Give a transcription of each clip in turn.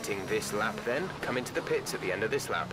This lap then, come into the pits at the end of this lap.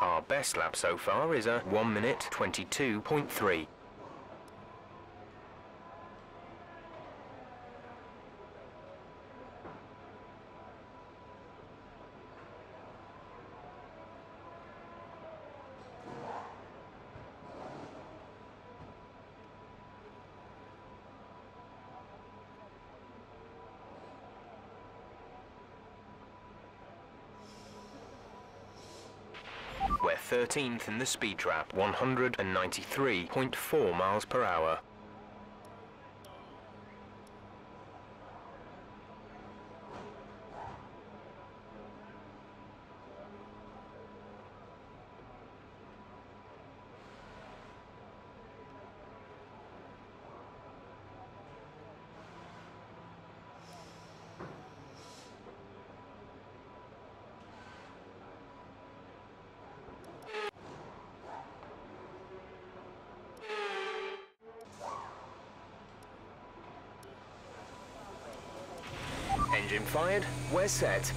Our best lap so far is a 1 minute 22.3. We're 13th in the speed trap, 193.4 miles per hour. Fired, we're set.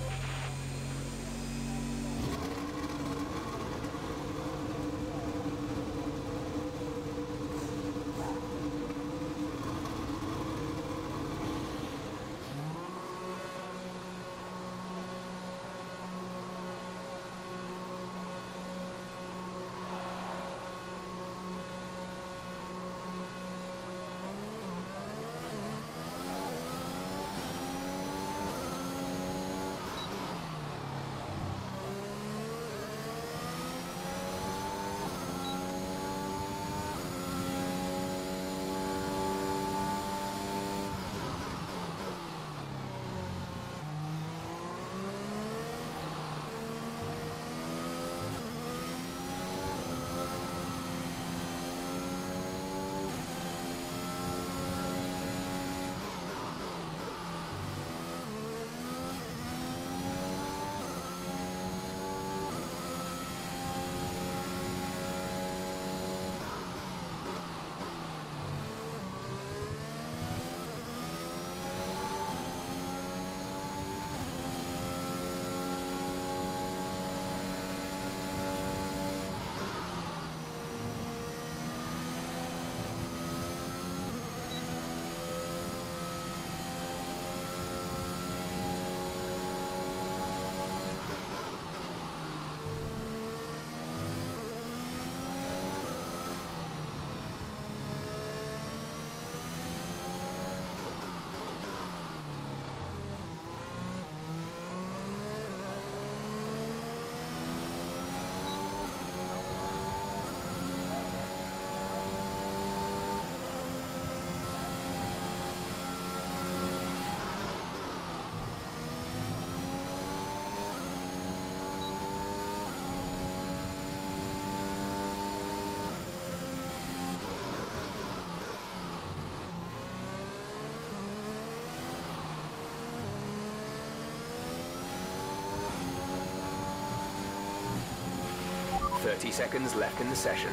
Thirty seconds left in the session.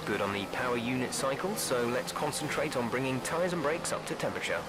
Good on the power unit cycle, so let's concentrate on bringing tyres and brakes up to temperature.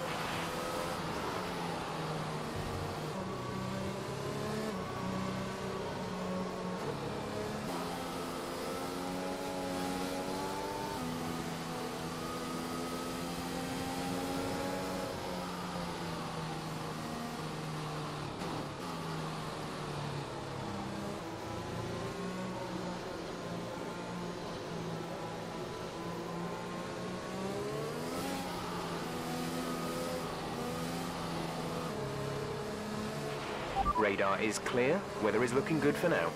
Radar is clear, weather is looking good for now.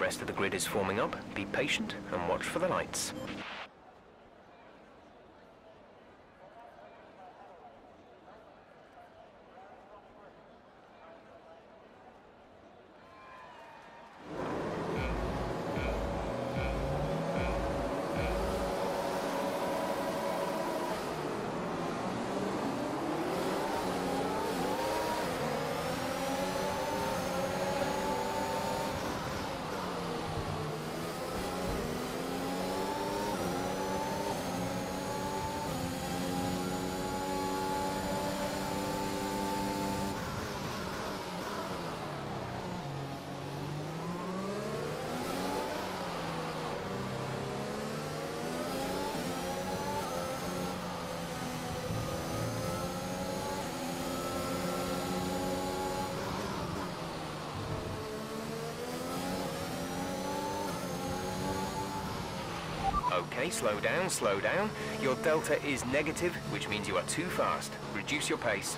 Rest of the grid is forming up. Be patient and watch for the lights. Okay, slow down, slow down. Your delta is negative, which means you are too fast. Reduce your pace.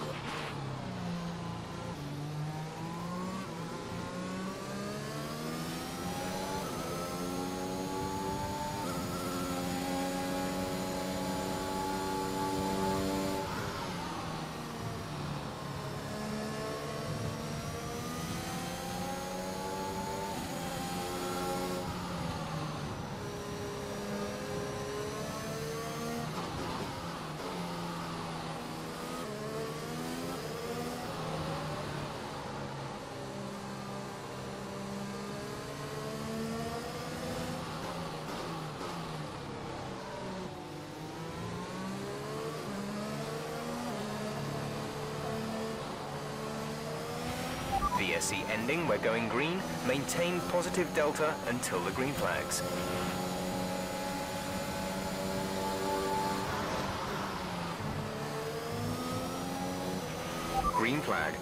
VSC ending, we're going green. Maintain positive delta until the green flags. Green flag.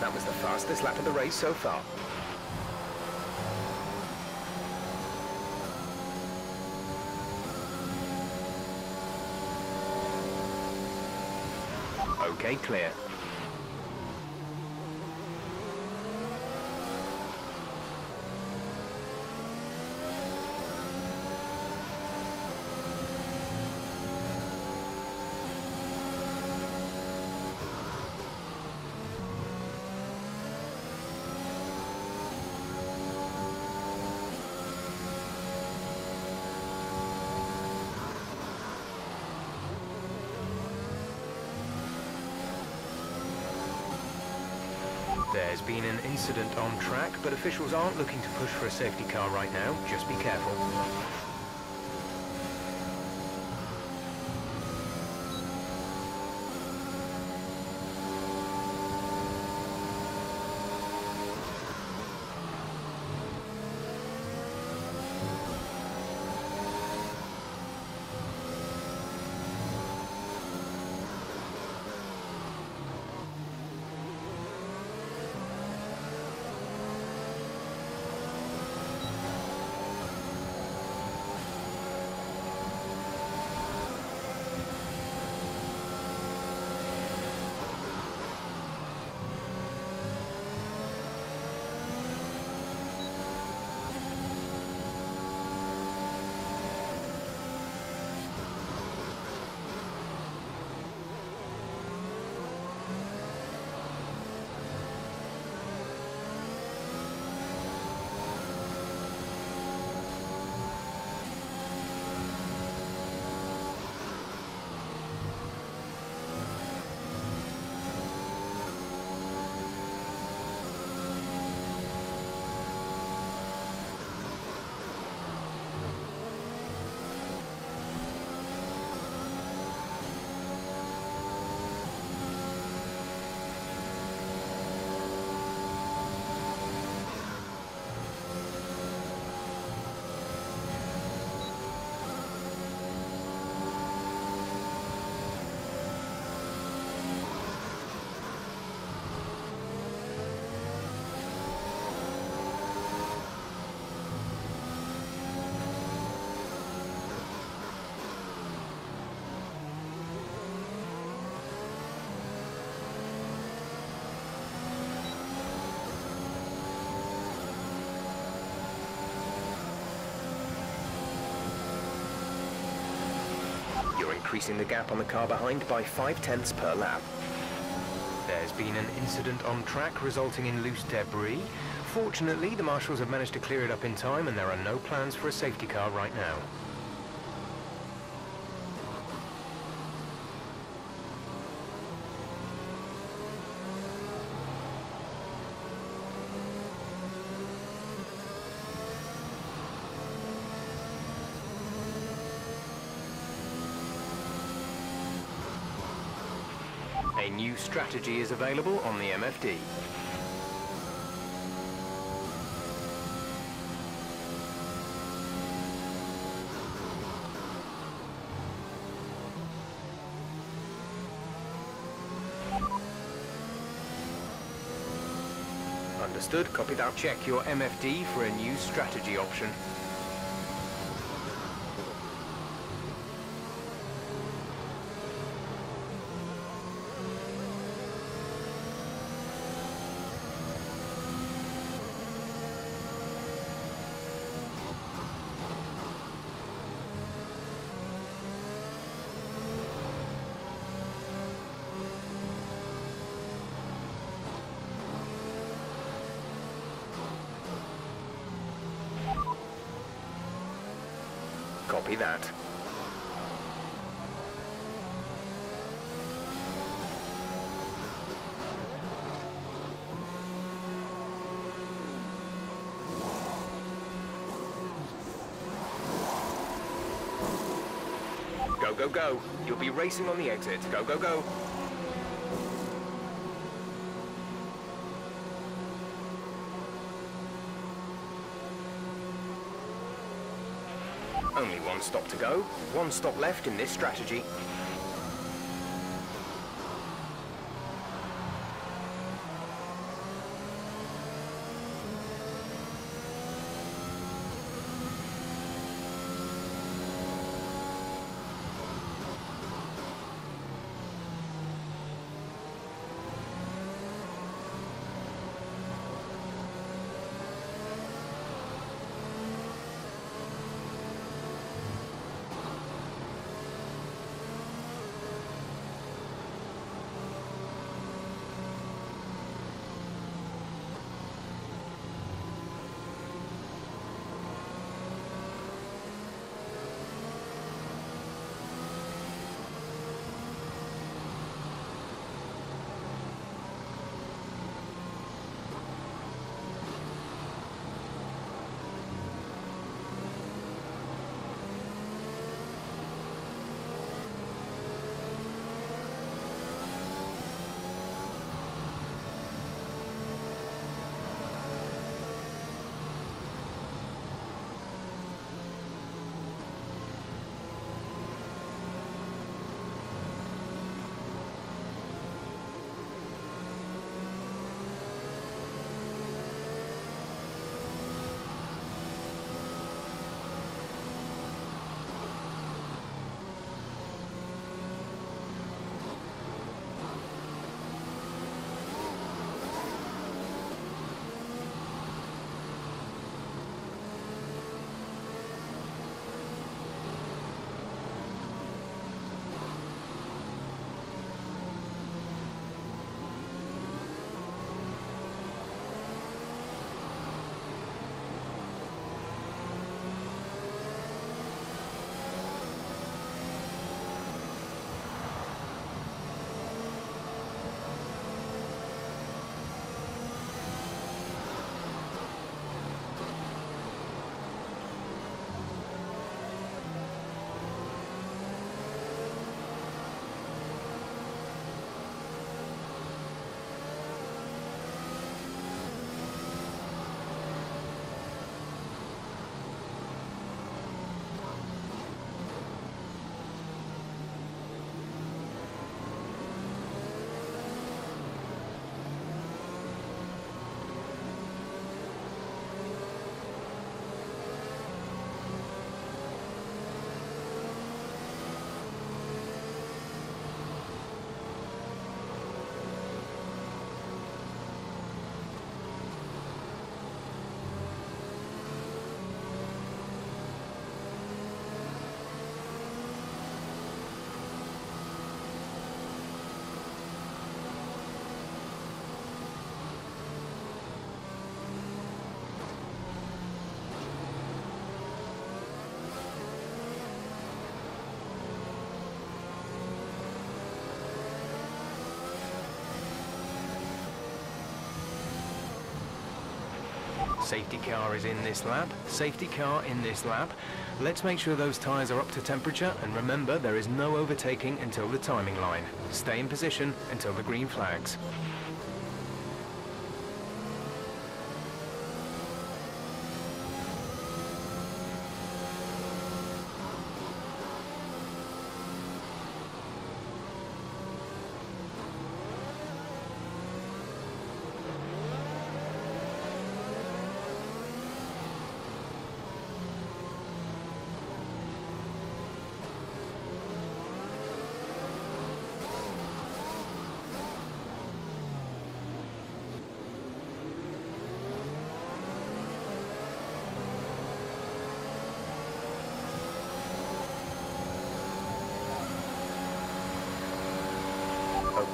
That was the fastest lap of the race so far. Okay, clear. There's been an incident on track, but officials aren't looking to push for a safety car right now. Just be careful. Increasing the gap on the car behind by five tenths per lap. There's been an incident on track resulting in loose debris. Fortunately, the marshals have managed to clear it up in time and there are no plans for a safety car right now. A new strategy is available on the MFD. Understood. Copy that. Check your MFD for a new strategy option. Copy that. Go, go, go. You'll be racing on the exit. Go, go, go. Only one stop to go. One stop left in this strategy. Safety car is in this lap, safety car in this lap. Let's make sure those tyres are up to temperature and remember there is no overtaking until the timing line. Stay in position until the green flags.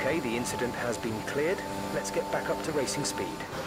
Okay, the incident has been cleared. Let's get back up to racing speed.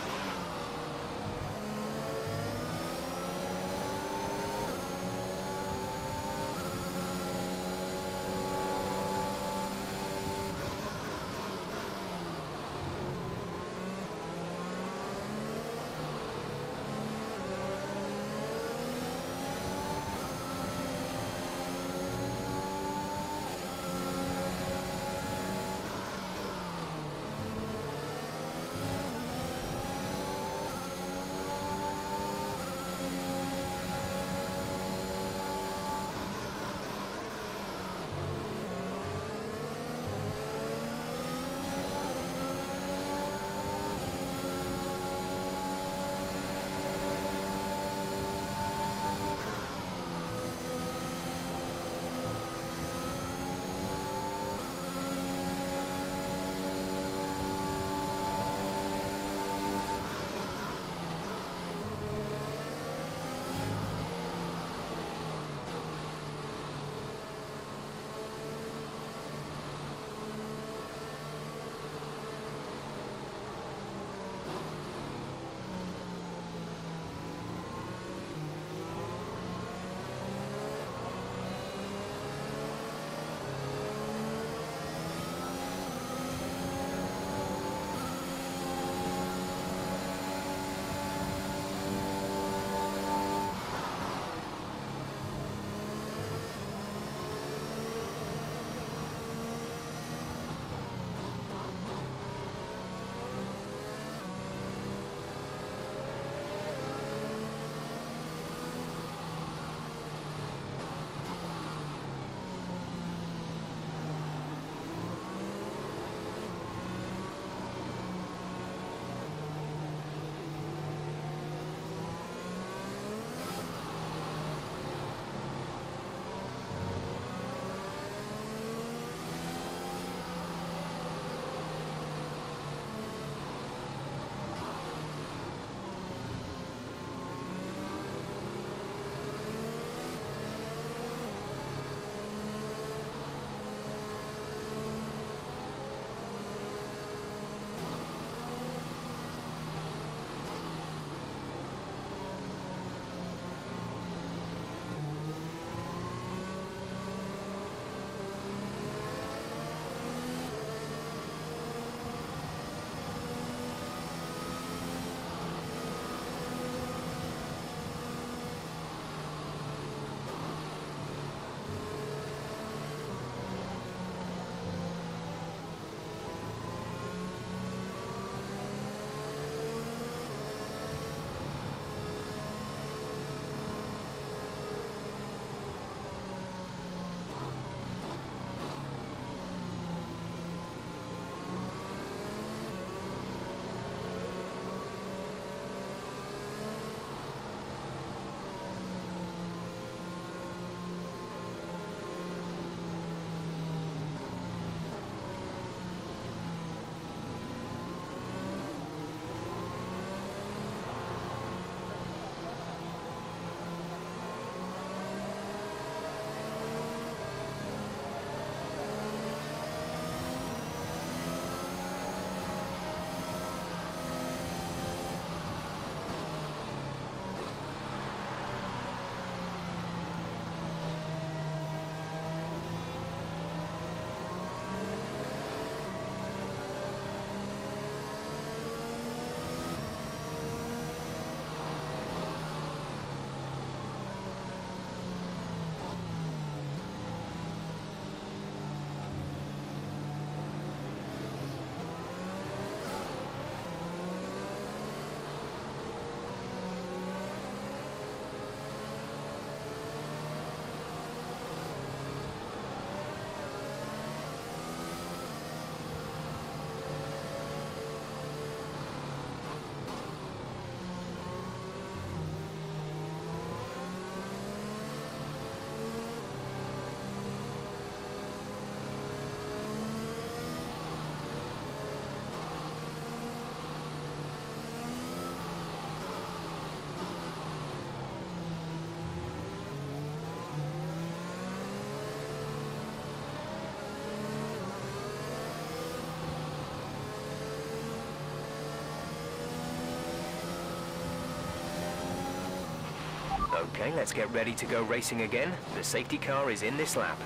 Okay, let's get ready to go racing again. The safety car is in this lap.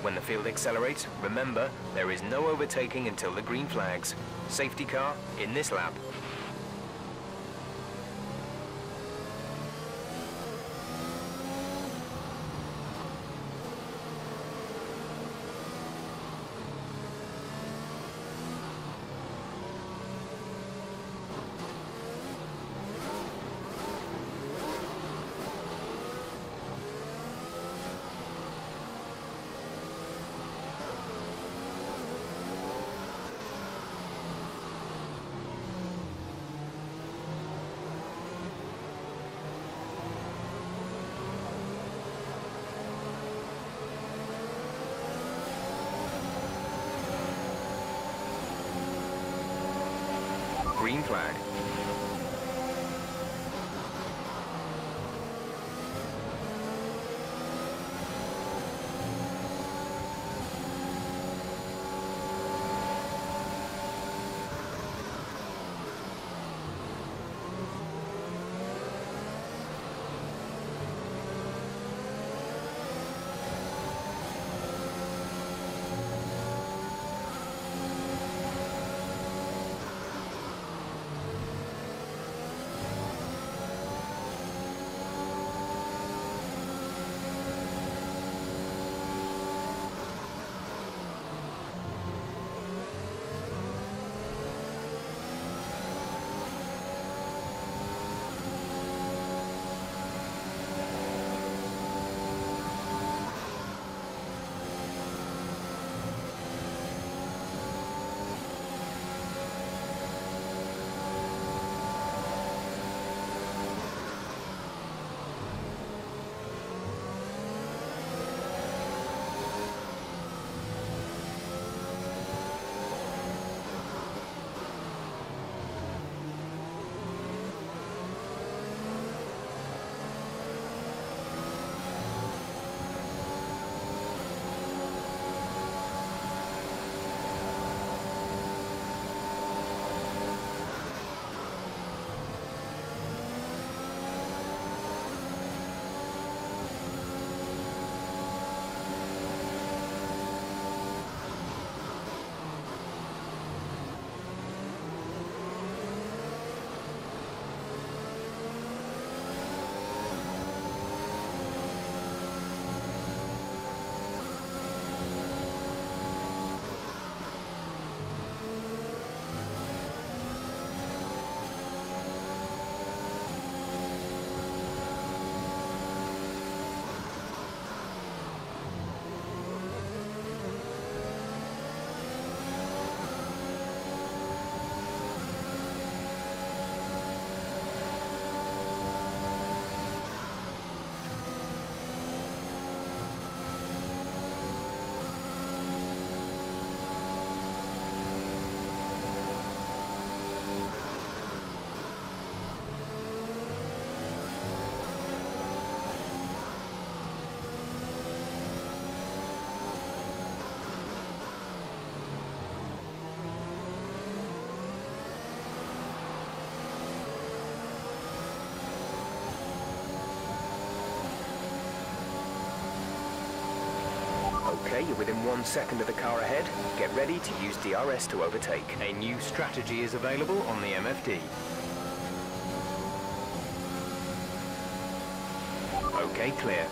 When the field accelerates, remember, there is no overtaking until the green flags. Safety car in this lap. Okay, you're within one second of the car ahead. Get ready to use DRS to overtake. A new strategy is available on the MFD. Okay, clear.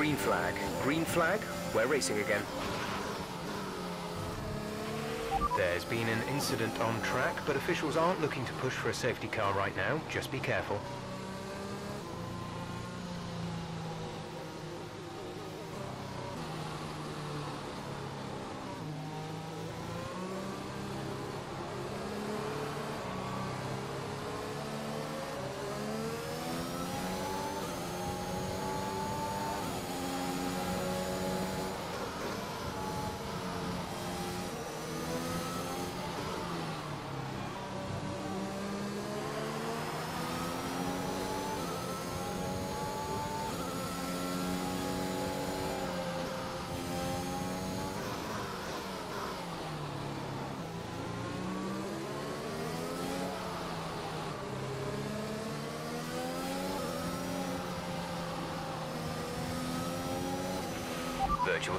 Green flag. Green flag, we're racing again. There's been an incident on track, but officials aren't looking to push for a safety car right now. Just be careful.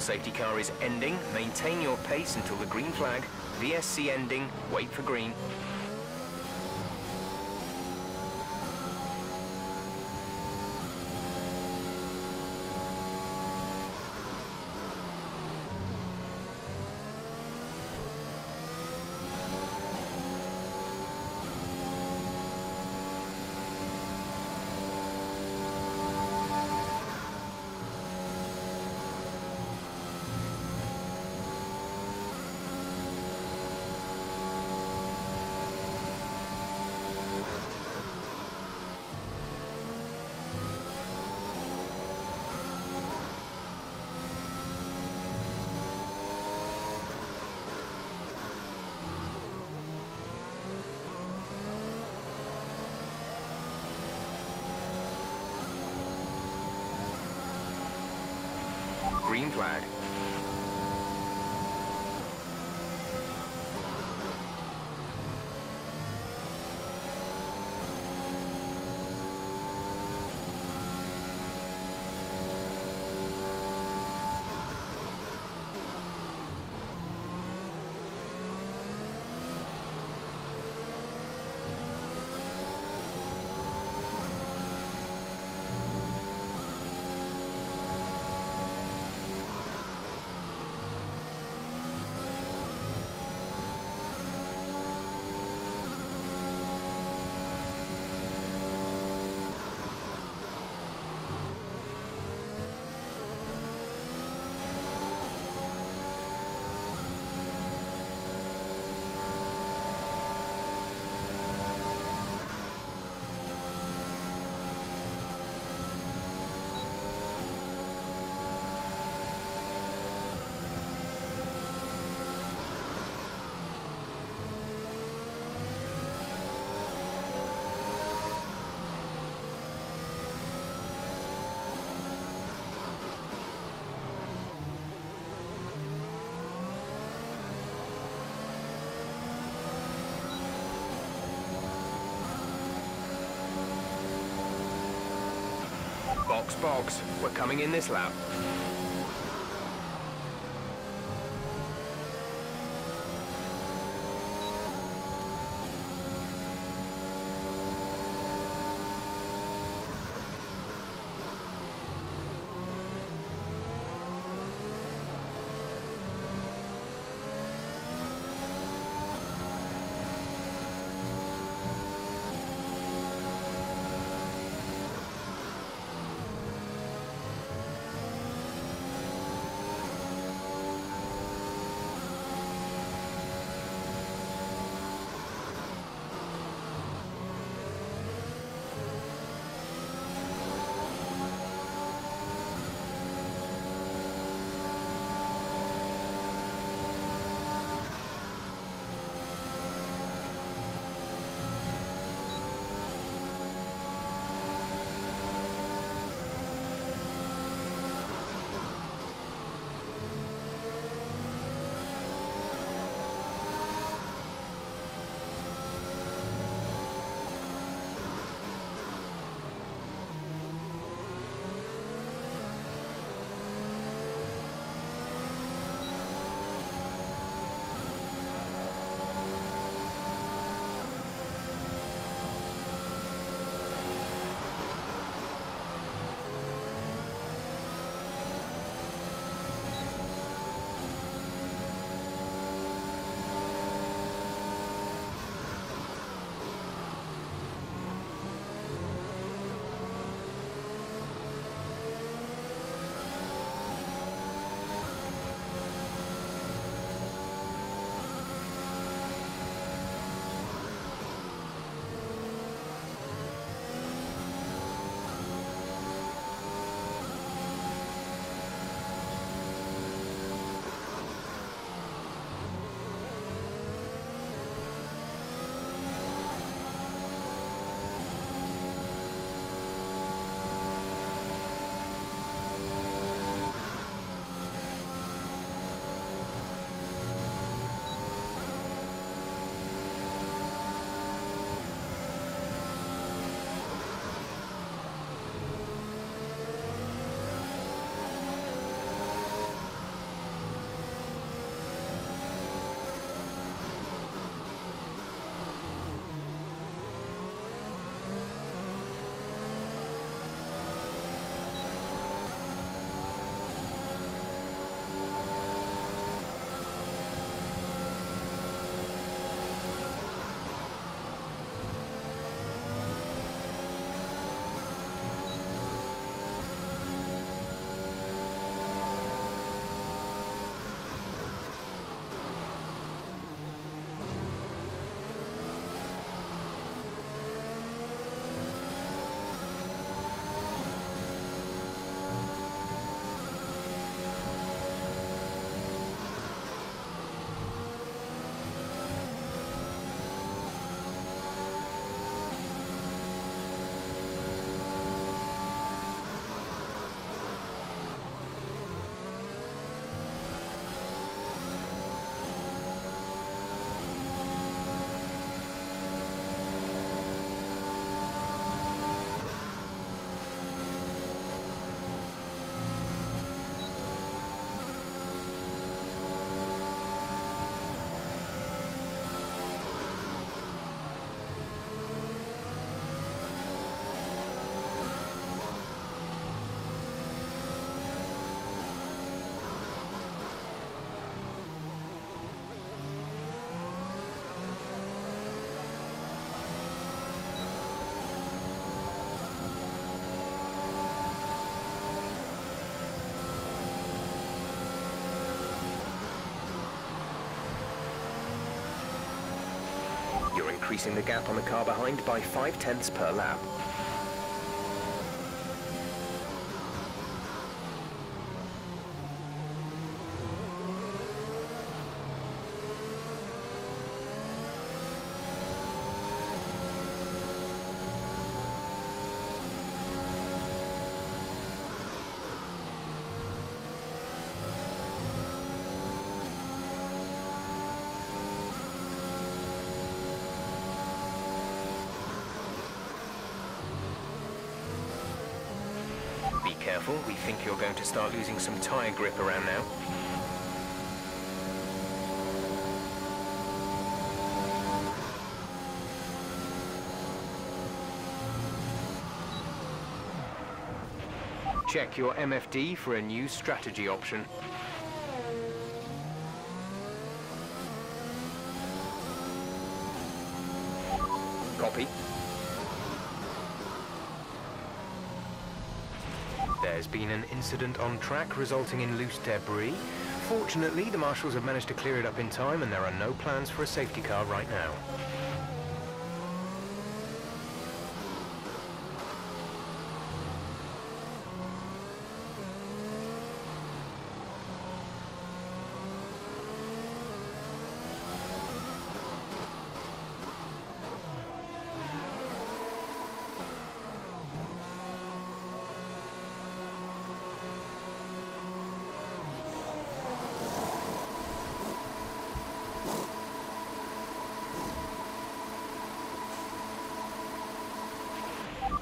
Safety car is ending. Maintain your pace until the green flag. VSC ending. Wait for green. Box, box. We're coming in this lap. Increasing the gap on the car behind by 5 tenths per lap. Careful, we think you're going to start losing some tyre grip around now. Check your MFD for a new strategy option. Copy. There's been an incident on track resulting in loose debris. Fortunately, the marshals have managed to clear it up in time and there are no plans for a safety car right now.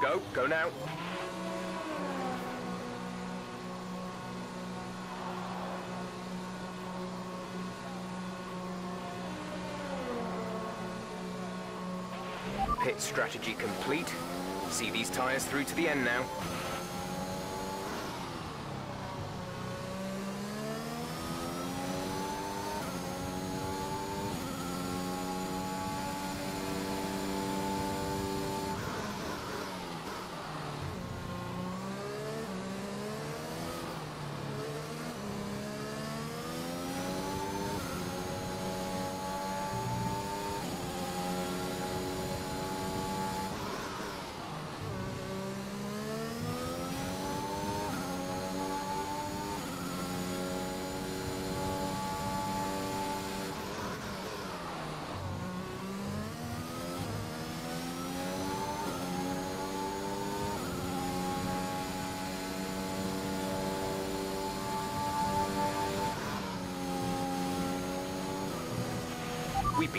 Go, go now. Pit strategy complete. See these tyres through to the end now.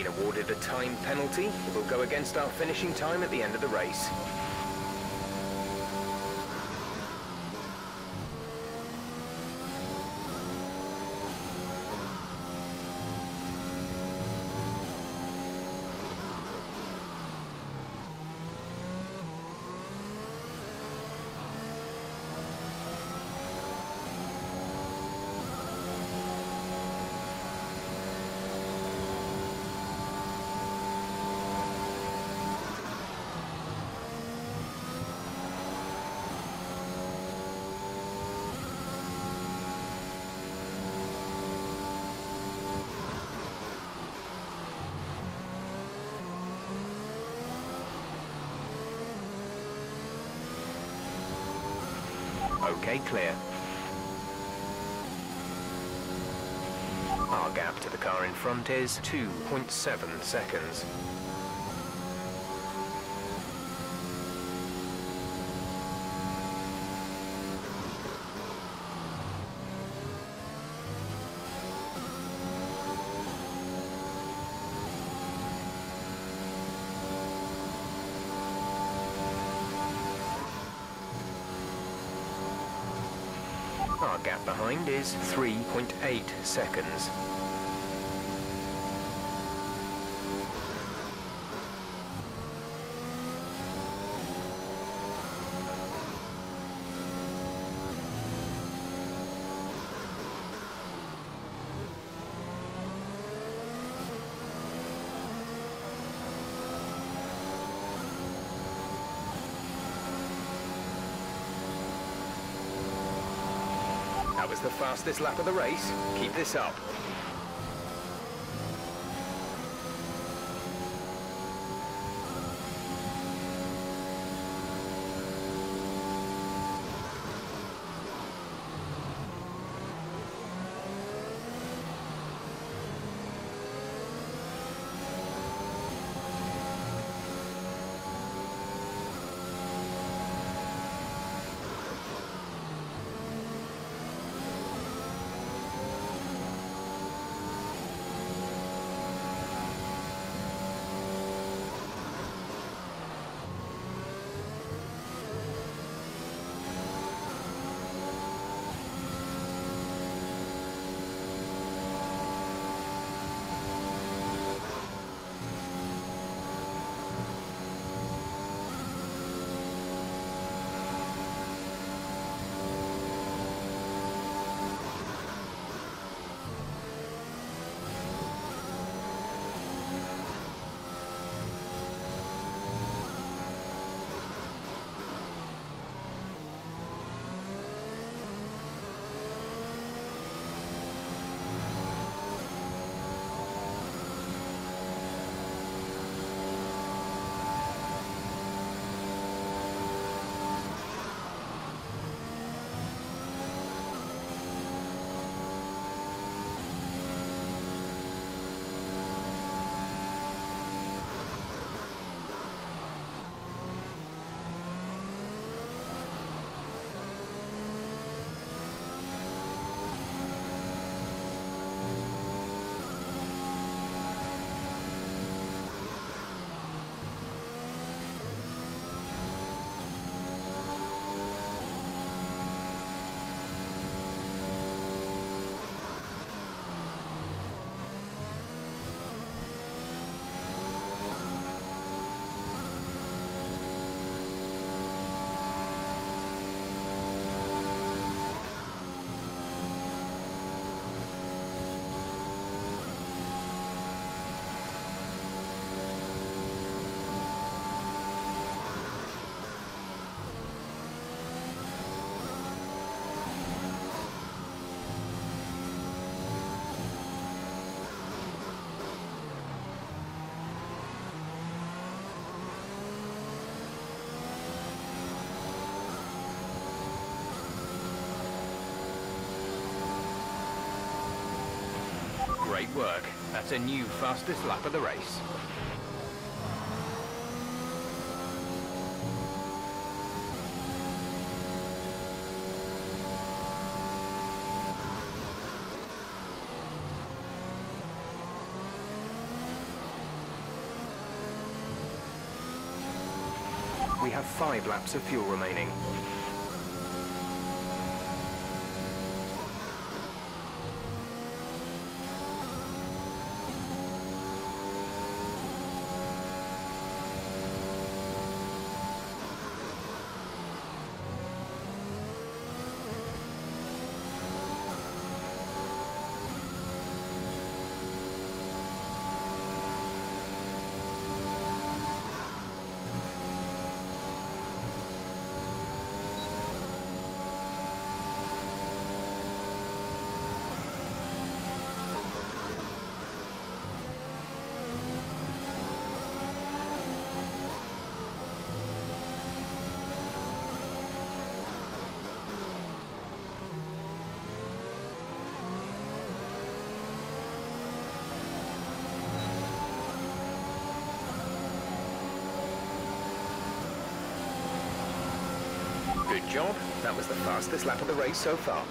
Been awarded a time penalty. It will go against our finishing time at the end of the race. Clear. Our gap to the car in front is 2.7 seconds. Is 3.8 seconds. The fastest lap of the race. Keep this up. Great work. That's a new fastest lap of the race. We have five laps of fuel remaining. Job. That was the fastest lap of the race so far.